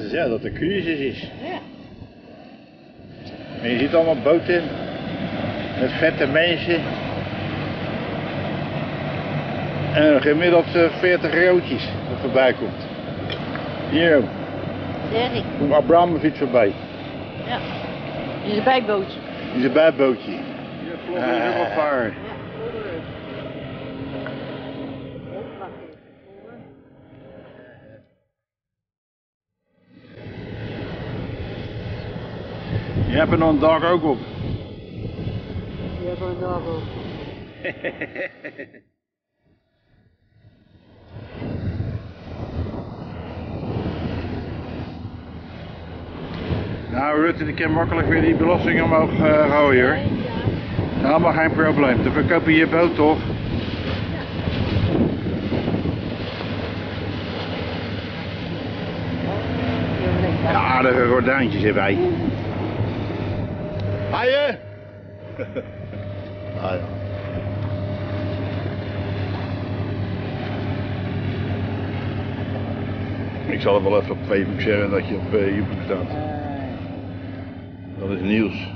ze zeggen dat het een crisis is. Ja. En je ziet allemaal boten met vette mensen. En gemiddeld eh, 40 roodjes dat voorbij komt. Hier ook. Zeg ik. komt Abramovic voorbij. Ja. Die is een bijboot. Die is een bijbootje. Vlog is ook Je hebt er nog een dag ook op. Die hebben we nog wel. Nou Rutte, die kan makkelijk weer die belasting omhoog uh, gooien hoor. Helemaal geen probleem. Te verkopen je boot toch? Ja, aardige gordijntjes erbij. Haaien! ah ja. Ik zal er wel even op Facebook zeggen dat je op uh, YouTube staat. Dat is nieuws.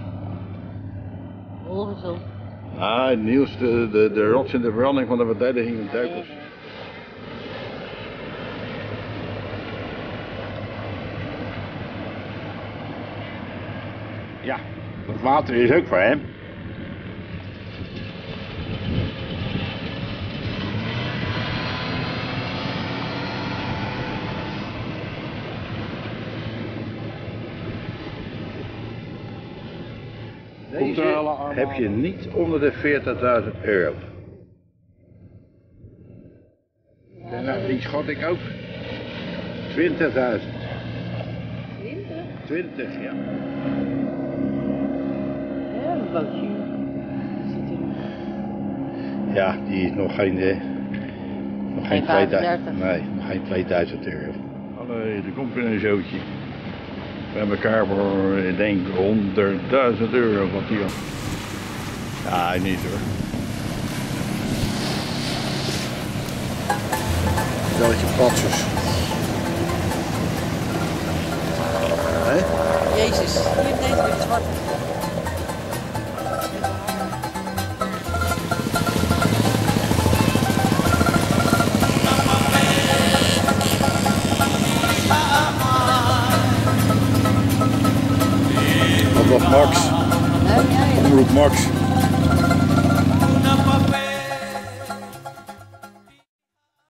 Ongezond. Ah, nieuws, de, de, de rots in de verandering van de verdediging van duikers. Ja, dat water is ook voor hem. Deze heb je niet onder de 40.000 euro. En nou, die schat ik ook. 20.000. 20? 20, ja. Bootje. Zit. Ja, die is nog geen, eh, nog geen Geen 2000. 35. Nee, nog geen 2000 euro. Allee, er komt weer een zootje. Bij elkaar voor, ik denk, 100.000 euro wat die. Ja, niet hoor. Stelletje patsers. Jezus, hier deze met zwart. Max. Omroep Max.